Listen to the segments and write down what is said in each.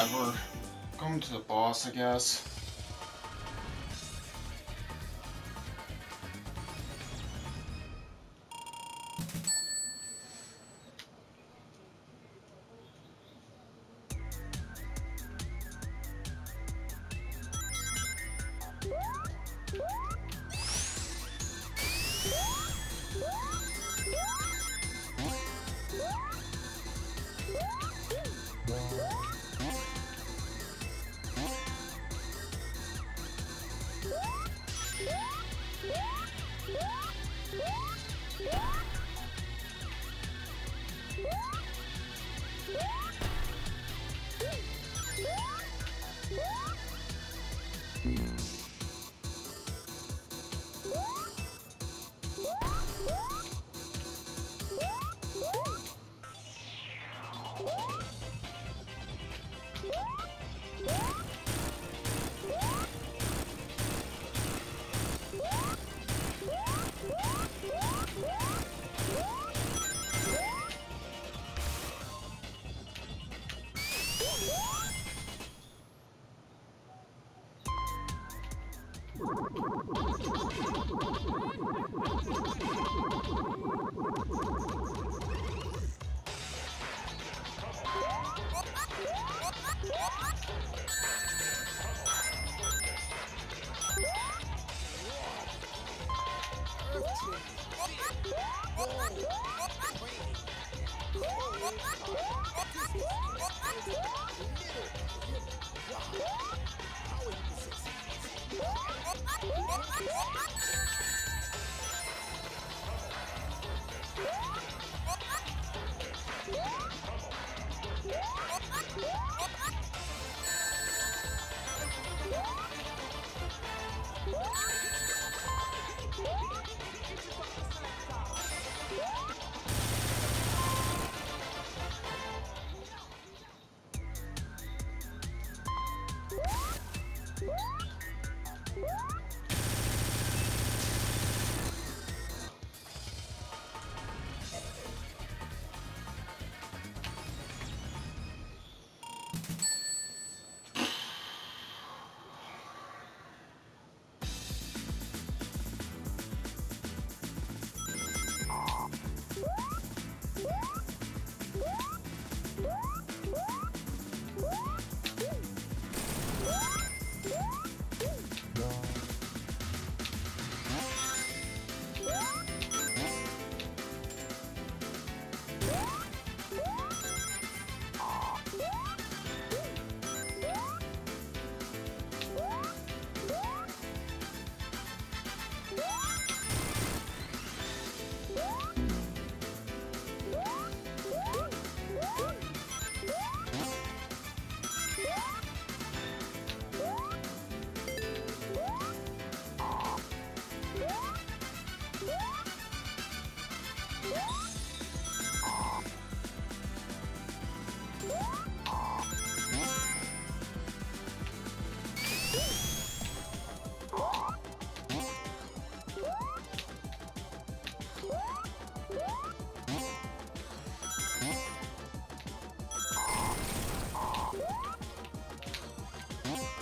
Whatever. Going to the boss, I guess.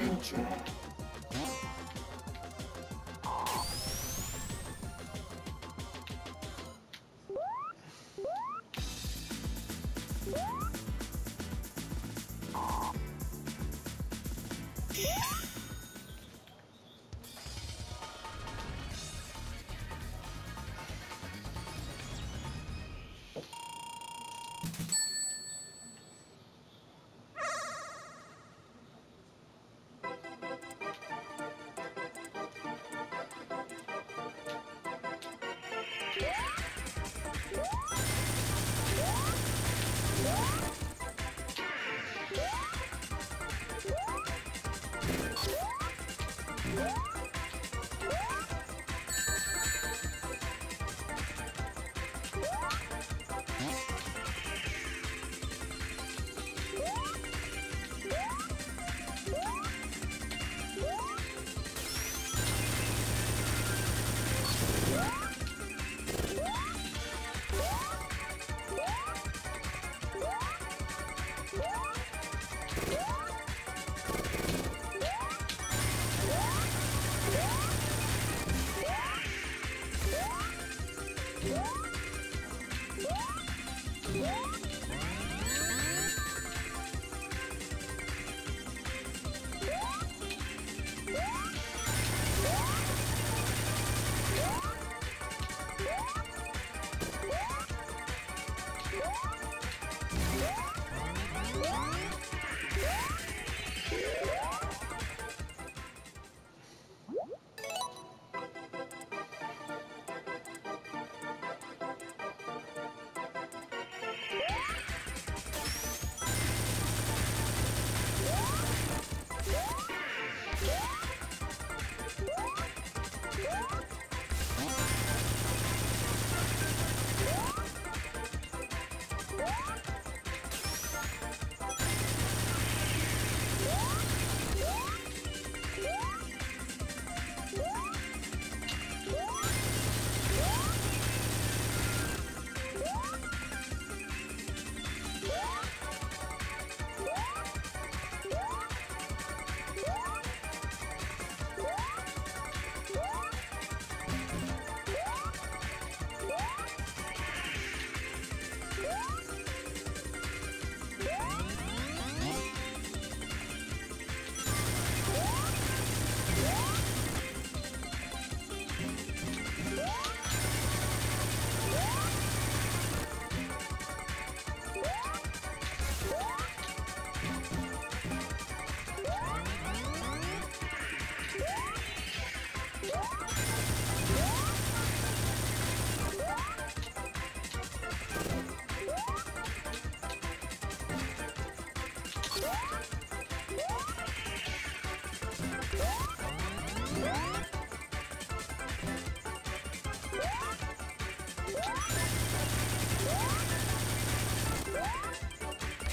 Future.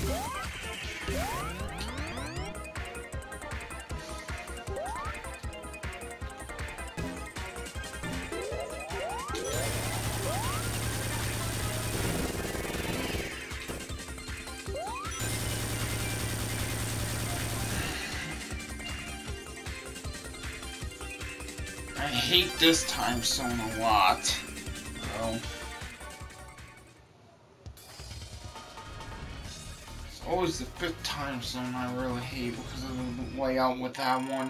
I hate this time zone a lot. Always the fifth time zone I really hate because of the way out with that one.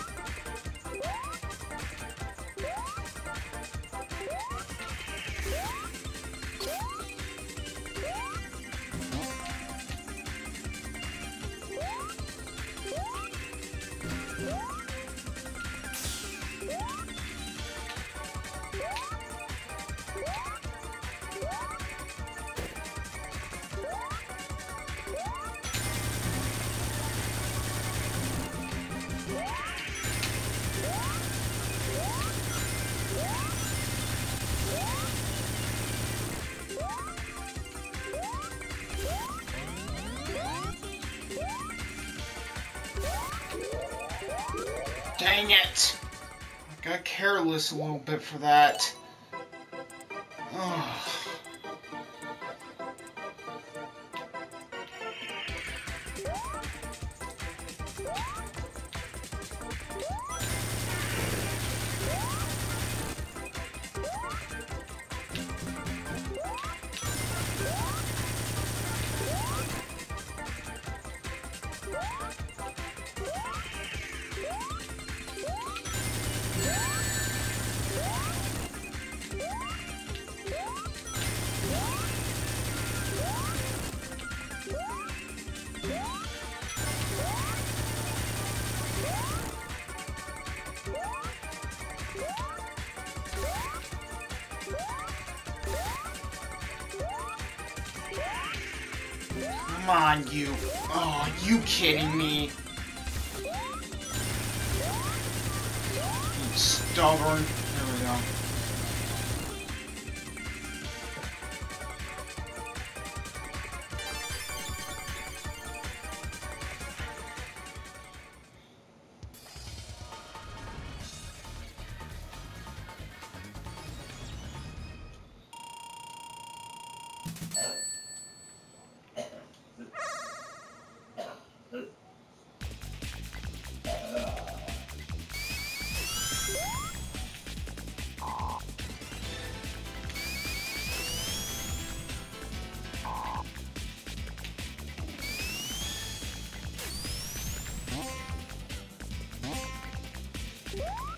Dang it! I got careless a little bit for that. Ugh. Come on, you. Oh, you kidding me? You stubborn. There we go. Woo!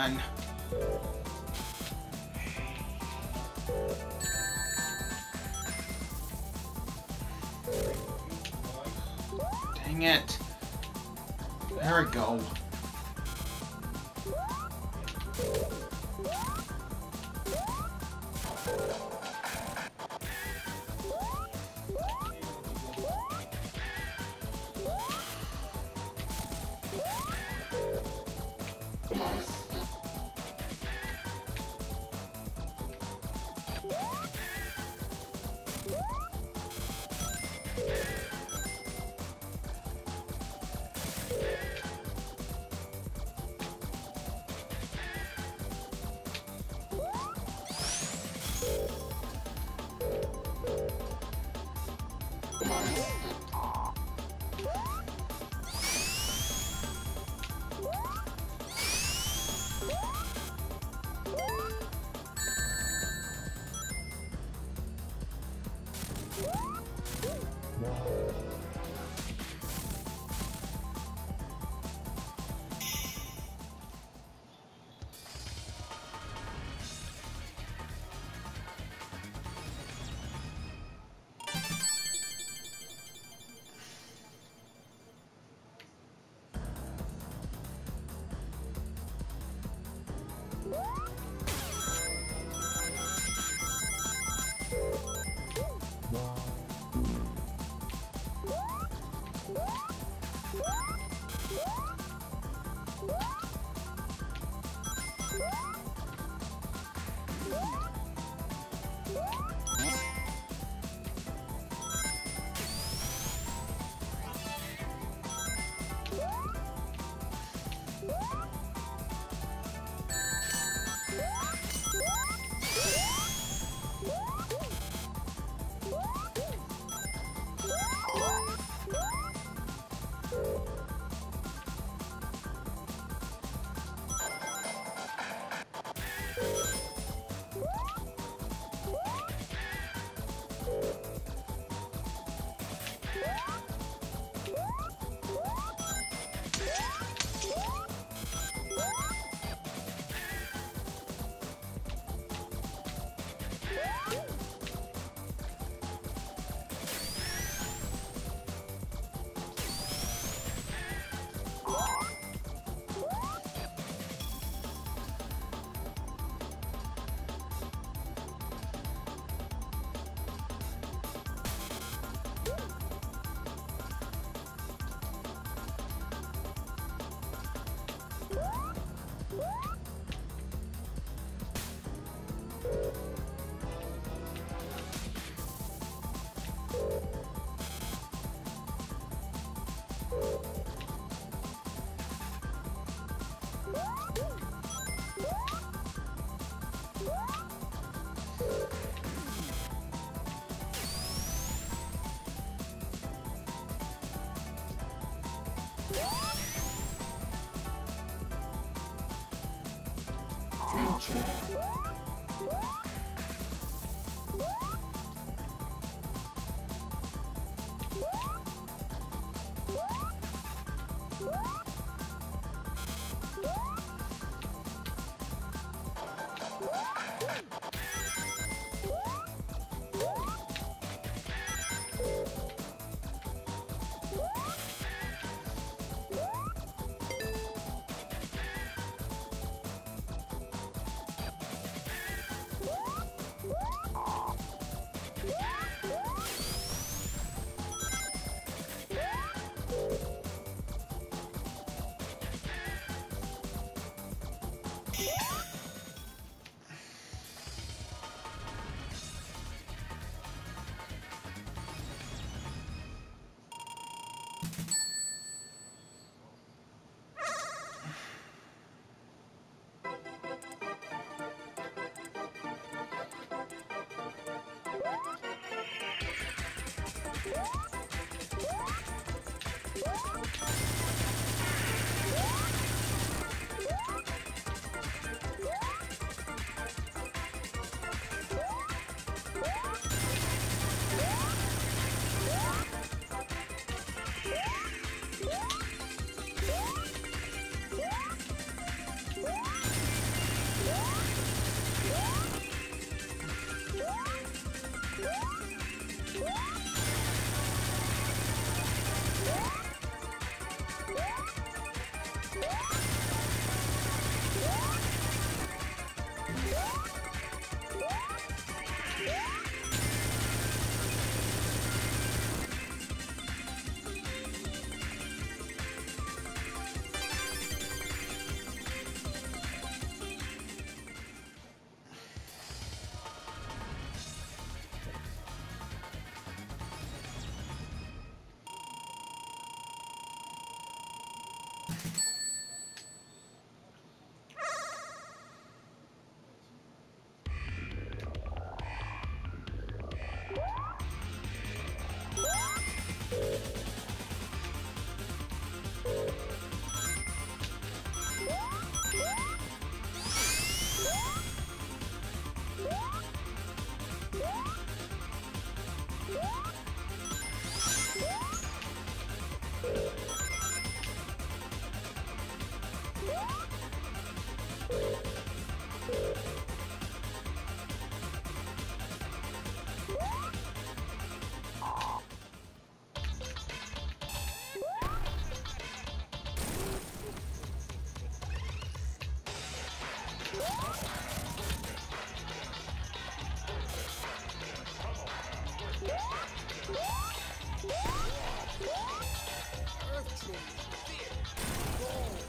On. Dang it. There we go. Future. action, fear, goal.